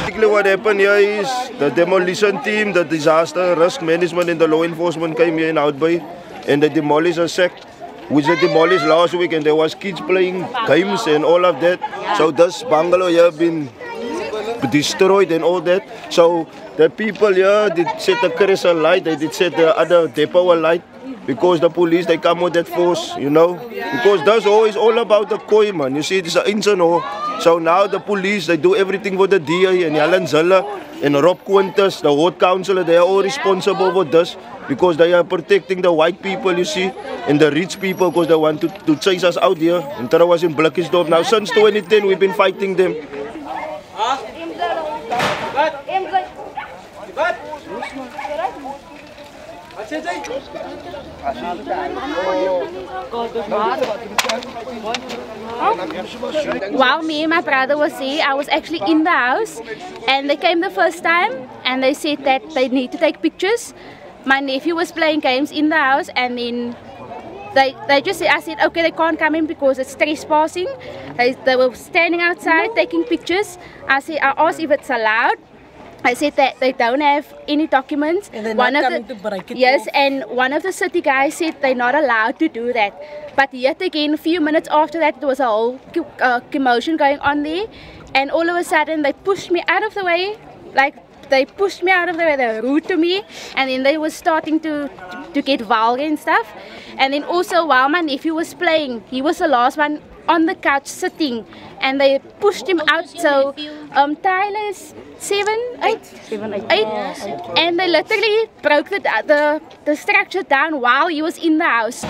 Basically what happened here is the demolition team, the disaster risk management and the law enforcement came here in Houtbay and they demolished a sect which they demolished last week and there was kids playing games and all of that. So this bungalow here been destroyed and all that. So the people here did set the crystal light, they did set the other depot light because the police they come with that force, you know. Because that's always all about the koi man. You see, it's an incident. So now the police they do everything for the DA and Jalan Zilla and Rob Quintas, the ward councillor, they are all responsible for this because they are protecting the white people, you see, and the rich people because they want to, to chase us out here. And Tara was in Blikkiesdorp. Now since 2010 we've been fighting them. While me and my brother was here, I was actually in the house and they came the first time and they said that they need to take pictures. My nephew was playing games in the house and then they, they just said, I said, okay, they can't come in because it's trespassing. They, they were standing outside taking pictures. I said, I asked if it's allowed. I said that they don't have any documents. And one of the, to break it Yes, off. and one of the city guys said they're not allowed to do that. But yet again, a few minutes after that, there was a whole uh, commotion going on there. And all of a sudden, they pushed me out of the way. Like, they pushed me out of the way, they were rude to me. And then they were starting to, to get vulgar and stuff. And then also, while my nephew was playing, he was the last one on the couch sitting. And they pushed him out. So, um, Tyler is seven, seven, eight, eight. And they literally broke the, the, the structure down while he was in the house.